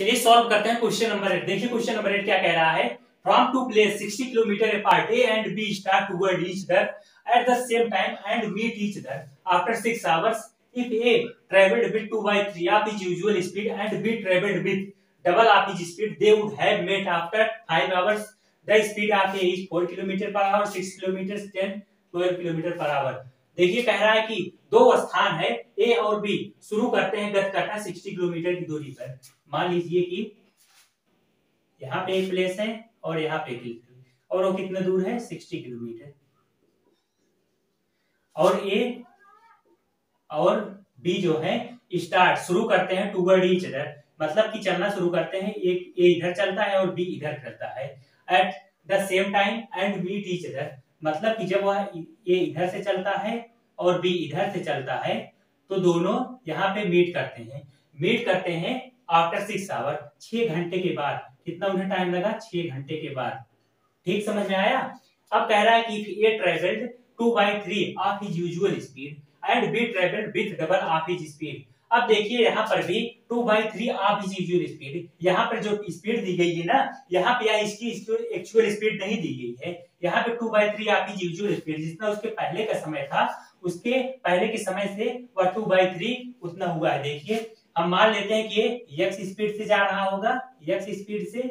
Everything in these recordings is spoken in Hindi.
चलिए सॉल्व करते हैं क्वेश्चन नंबर एट देखिए क्वेश्चन नंबर एट क्या कह रहा है? From two place 60 kilometre apart A and B start toward each other at the same time and meet each other after 6 hours if a traveled with 2 by 3 of his usual speed and b traveled with double of his speed, they would have met after 5 hours. The speed of a is 4 km per hour 6 km 10 12 km per hour. देखिए कह रहा है कि दो स्थान है ए और बी शुरू करते हैं गति करना 60 किलोमीटर की दूरी पर। मान लीजिए कि यहाँ पे एक प्लेस है और यहाँ पे एक और वो कितना दूर है? 60 किलोमीटर। और ए और बी जो है स्टार्ट शुरू करते हैं टूवर्ड ईच अदर मतलब कि चलना शुरू करते हैं, एक ए इधर चलता है और बी इधर चलता है। At the same time and meet each other मतलब कि जब वह ए इधर से चलता है और बी इधर से चलता है तो दोनों यहाँ पे मीट करते हैं। मीट करते हैं आफ्टर सिक्स आवर छह घंटे के बाद। कितना उन्हें टाइम लगा? छह घंटे के बाद। ठीक समझ में आया? अब कह रहा है कि A travelled two by three of his usual speed and B travelled with double of his speed अब देखिए, यहाँ पर भी two by three his usual speed यहाँ पर जो स्पीड दी गई है ना, यहाँ पे इसकी एक्चुअल स्पीड नहीं दी गई है। यहाँ पे two by three his usual speed जितना उसके पहले का समय था, उसके पहले के समय से वह टू बाई थ्री उतना हुआ है। देखिए हम मान लेते हैं कि एक्स स्पीड से जा रहा होगा एक्स स्पीड से,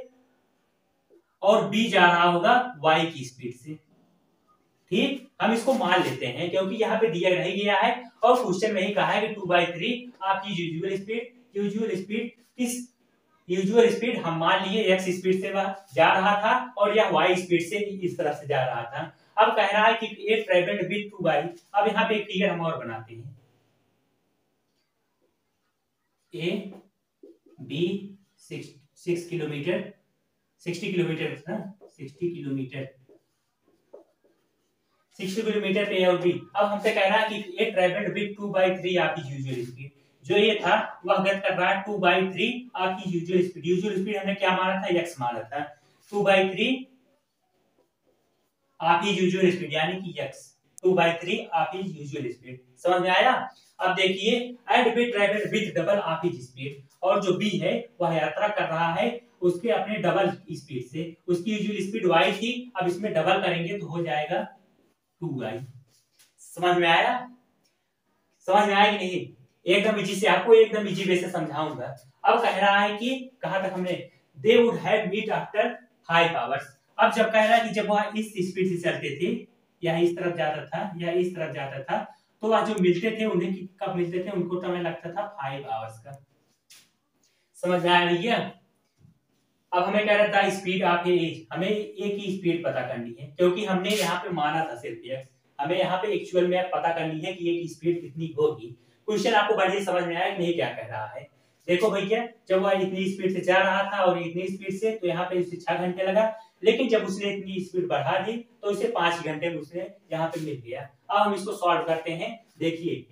और बी जा रहा होगा वाई की स्पीड से। ठीक? हम इसको मान लेते हैं, क्योंकि यहाँ पे दिया नहीं गया है, और क्वेश्चन में ही कहा है कि टू बाई थ्री आपकी यूजुअल स्पीड यूजुअल स्पीड किस यूजुअल स्पीड हम मान लिए एक्स स्पीड से वह जा रहा था, और यह वाई स्पीड से इस तरफ़ से जा रहा था। अब कह रहा है कि A travelled with two by अब यहाँ पे एक फिगर हम और बनाते हैं। A B six kilometre sixty kilometre sixty kilometre sixty kilometre पे और बी अब हमसे कह रहा है कि A travelled with two by three आपकी यूजुअल स्पीड जो ये था, वह गत कर रहा है टू बाई थ्री आपकी यूजुअल स्पीड यूजुअल स्पीड हमने क्या माना था? एक्स माना था। टू बाई थ्री आपकी यूजुअल स्पीड यानी कि एक्स टू बाई थ्री आपकी यूजुअल स्पीड समझ में आया? अब देखिए and B travel with double of his speed और जो बी है, वह यात्रा कर रहा है उसके अपने डबल स्पीड से। उसकी यूजुअल स्पीड वाई थी, अब इसमें डबल करेंगे तो हो जाएगा टू वाई समझ में आया? समझ में आया कि नहीं? एकदम इजी से आपको एकदम इजी वे से समझाऊँगा। अब कह रहा है कि कहा तक हमने they would have meet after five hours अब जब कह रहा है कि जब वह इस स्पीड से चलते थे या इस तरफ़ जाता था, या इस तरफ़ जाता था तो वह जो मिलते थे, उन्हें कब मिलते थे, उनको समय लगता था फाइव आवर्स का। समझ आ रही है? अब हमें कह रहा था स्पीड ऑफ़ एज हमें एक ही स्पीड पता करनी है, क्योंकि हमने यहाँ पे माना था सिर्फ़ एक्स हमें यहाँ पे एक्चुअल में पता करनी है कि एक स्पीड कितनी होगी। क्वेश्चन आपको बढ़िया समझ में आया नहीं क्या कह रहा है? देखो भैया जब वह इतनी स्पीड से जा रहा था और इतनी स्पीड से तो यहाँ पे उसे छह घंटे लगा। लेकिन जब उसने इतनी स्पीड बढ़ा दी तो उसे पाँच घंटे में उसने यहाँ पे मिल गया अब हम इसको सॉल्व करते हैं। देखिए,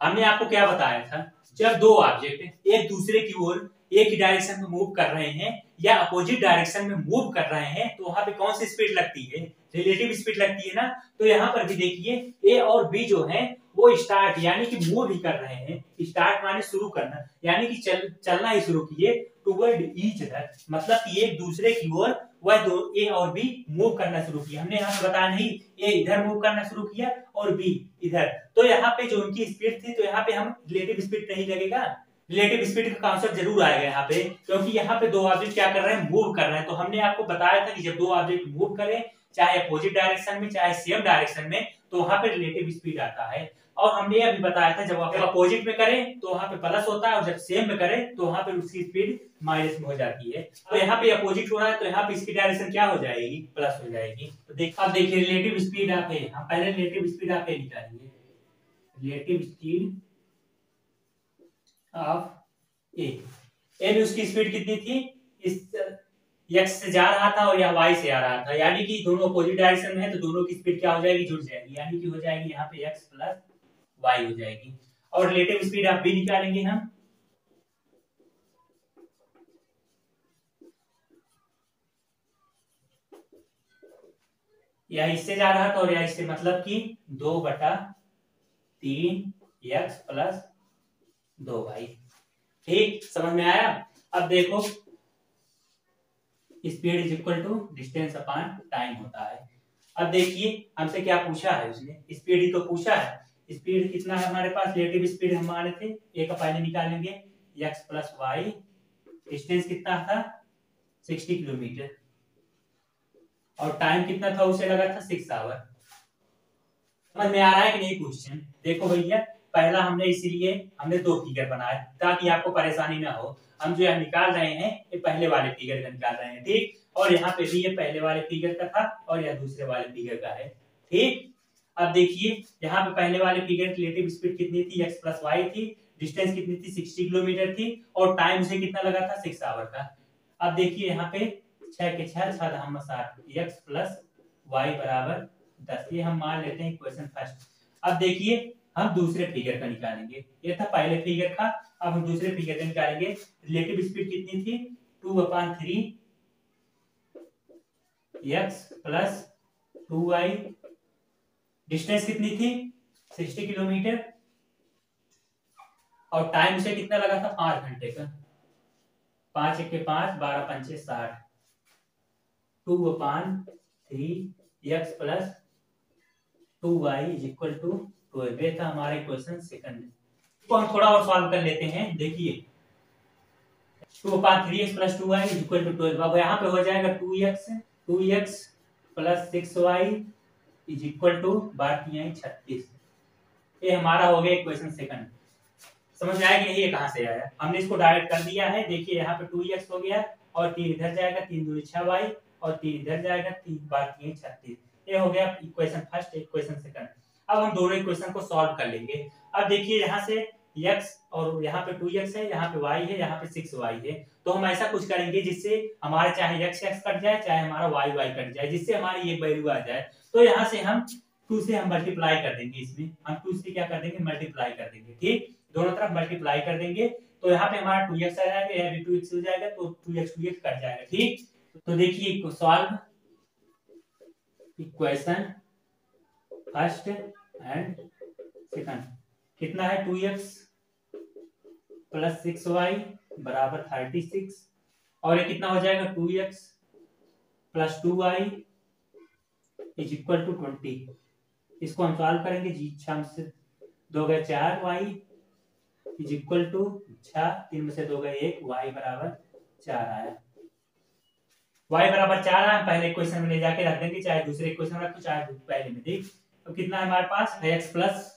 हमने आपको क्या बताया था? जब दो ऑब्जेक्ट एक दूसरे की ओर एक ही डायरेक्शन में मूव कर रहे हैं या अपोजिट डायरेक्शन में मूव कर रहे हैं तो वहाँ पे कौन सी स्पीड लगती है? रिलेटिव स्पीड लगती है ना? तो यहाँ पर भी देखिए ए और बी जो है वो स्टार्ट यानी कि मूव ही कर रहे हैं स्टार्ट माने शुरू करना, यानी कि चल, चलना ही शुरू किए टूवर्ड ईच अदर मतलब कि एक दूसरे की ओर, वह दो, ए और बी मूव करना शुरू किया हमने यहाँ बताया नहीं, ए इधर मूव करना शुरू किया और बी इधर। तो यहाँ पे जो उनकी स्पीड थी तो यहाँ पे हम रिलेटिव स्पीड नहीं लगेगा। रिलेटिव स्पीड का कॉन्सेप्ट ज़रूर आएगा यहाँ पे, क्योंकि यहाँ पे दो ऑब्जेक्ट क्या कर रहे हैं मूव कर रहे हैं। तो हमने आपको बताया था कि जब दो ऑब्जेक्ट मूव करें, चाहे अपोजिट डायरेक्शन में, चाहे सेम डायरेक्शन में तो वहाँ पे रिलेटिव स्पीड आता है। और हमने अभी बताया था जब आप अपोजिट में करें तो वहाँ पे प्लस होता है और जब सेम में करें तो वहाँ पे उसकी स्पीड माइनस में हो जाती है। तो यहाँ पे अपोजिट हो रहा है तो यहाँ पे इसकी डायरेक्शन क्या हो जाएगी? प्लस हो जाएगी। तो देख अब देखिए रिलेटिव स्पीड आप है हम पहले रिलेटिव स्पीड आप निकालेंगे। Relative speed of A A में उसकी स्पीड कितनी थी? इस एक्स से जा रहा था और यह वाई से आ रहा था। यानी कि दोनों अपोजिट डायरेक्शन में है तो दोनों की स्पीड क्या हो जाएगी? जुड़ जाएगी। यानी कि हो जाएगी यहाँ पे एक्स प्लस वाई हो जाएगी। और रिलेटिव स्पीड आप भी निकालेंगे हम यह इससे जा रहा था और यह इससे मतलब कि दो बटा तीन एक्स प्लस दो वाई ठीक, समझ में आया? अब देखो speed is equal to distance upon time होता है। अब देखिए, हमसे क्या पूछा है उसने? स्पीड ही तो पूछा है। स्पीड कितना है हमारे पास? रिलेटिव स्पीड हम माने थे एक पहले निकालेंगे एक्स प्लस वाई डिस्टेंस कितना था? सिक्सटी किलोमीटर और टाइम कितना था? उसे लगा था सिक्स आवर समझ में आ रहा है कि नहीं क्वेश्चन देखो भैया, पहला हमने इसीलिए हमने दो फिगर बनाए, ताकि आपको परेशानी ना हो। हम जो यहाँ निकाल रहे हैं, ये पहले वाले फिगर का निकाल रहे हैं, ठीक? और यहाँ पे भी ये पहले वाले फिगर का था, और यह दूसरे वाले फिगर का है, ठीक? अब देखिए, यहाँ पे पहले वाले फिगर की रिलेटिव स्पीड कितनी थी? एक्स प्लस वाई थी डिस्टेंस कितनी थी? सिक्सटी किलोमीटर थी, और टाइम से कितना लगा था? सिक्स आवर का। अब देखिए, यहाँ पे छह के छह छह हम साठ एक्स प्लस वाई बराबर दस। ये हम मान लेते हैं क्वेश्चन फ़र्स्ट अब देखिए, हम दूसरे फिगर का निकालेंगे। ये था पहले फिगर का, अब हम दूसरे फिगर का निकालेंगे। रिलेटिव स्पीड कितनी थी? Two upon three X plus two Y distance कितनी थी? Sixty kilometre. और टाइम से कितना लगा था? पाँच घंटे का। पाँच एक पाँच, बारह पंचे साठ। Two upon three X plus two Y is equal to twelve ये था हमारा क्वेश्चन सेकंड तो हम थोड़ा और सॉल्व कर लेते हैं। देखिए। Two upon three X plus two Y is equal to twelve अब यहाँ पे हो जाएगा two X two X plus six Y is equal to बारह छत्तीस। ये हमारा हो गया इक्वेशन सेकंड समझ आया कि नहीं? ये कहाँ से आया? हमने इसको डायरेक्ट कर दिया है। देखिए, यहाँ पे टू एक्स हो गया और तीन इधर जाएगा, तीन दूरी छह वाई और तीन इधर जाएगा, तीन बार तीन छत्तीस। ये हो गया इक्वेशन फ़र्स्ट इक्वेशन सेकंड अब हम दोनों इक्वेशन को सॉल्व कर लेंगे। अब देखिए यहाँ से x और यहाँ पे टू एक्स है, यहाँ पे y है, यहाँ पे सिक्स वाई है। तो हम ऐसा कुछ करेंगे जिससे हमारे चाहे x x कट जाए, चाहे हमारा y y कट जाए, जिससे हमारी ये वैल्यू आ जाए। तो यहाँ से हम टू से हम मल्टीप्लाई कर देंगे इसमें। हम टू से क्या कर देंगे? मल्टीप्लाई कर देंगे, ठीक? दोनों तरफ़ मल्टीप्लाई कर देंगे। तो यहाँ पे हमारा टू एक्स आ जाएगा, यहाँ भी टू एक्स हो जाएगा तो two X two X cut जाएगा, ठीक? तो देखिए solve equation first and second कितना है two X plus six Y बराबर थर्टी सिक्स, और ये कितना हो जाएगा? Two X plus two Y is equal to twenty. इसको हम सॉल्व करेंगे। जी, छह से दो गए चार वाई इज़ इक्वल टू छह, तीन में से दो गए एक, वाई बराबर चार आया। y बराबर चार है पहले क्वेश्चन में ले जाके रख देंगे, चाहे दूसरे क्वेश्चन रखो, चाहे पहले में देख। तो कितना है हमारे पास? x प्लस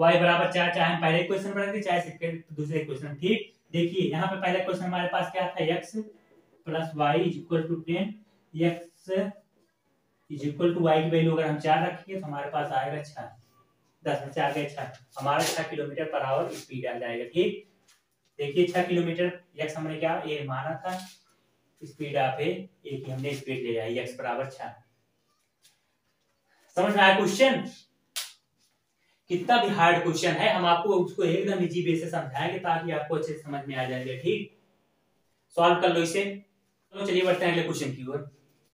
वाई बराबर चार चाहे हम पहले क्वेश्चन रखेंगे चाहे दूसरे क्वेश्चन ठीक? देखिए, यहाँ पे पहले क्वेश्चन हमारे पास क्या था? x plus Y is equal to ten X is equal to Y की वैल्यू अगर हम चार रखेंगे तो हमारे पास आएगा छह। दस में चार गए छह। हमारा छह किलोमीटर पर आवर स्पीड आ जाएगा। ठीक? देखिए, छह किलोमीटर एक्स हमने क्या ये माना था? स्पीड आप एक हमने स्पीड ले जाए एक्स बराबर छह। समझ में आया क्वेश्चन कितना भी हार्ड क्वेश्चन है, हम आपको उसको एकदम इजी वे से समझाएँगे ताकि आपको अच्छे से समझ में आ जाएँगे, ठीक? सॉल्व कर लो इसे। चलो, चलिए बढ़ते हैं अगले क्वेश्चन की ओर।